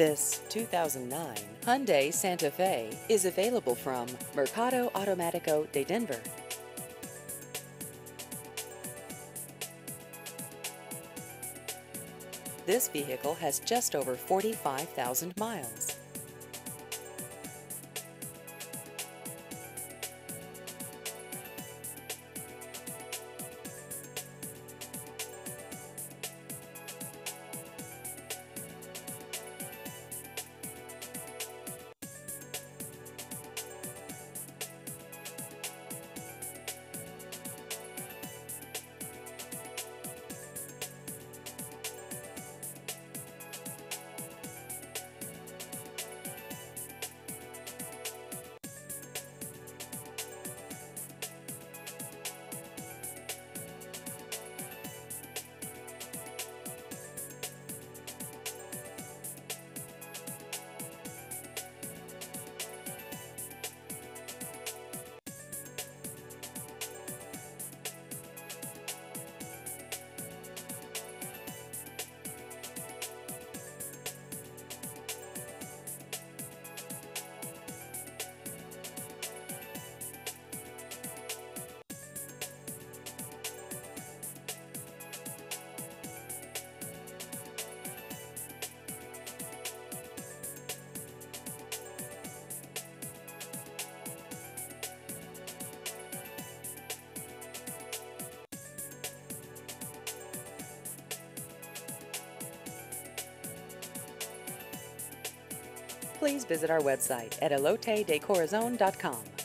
This 2009 Hyundai Santa Fe is available from Mercado Automatico de Denver. This vehicle has just over 45,000 miles. Please visit our website at elotedecorazon.com.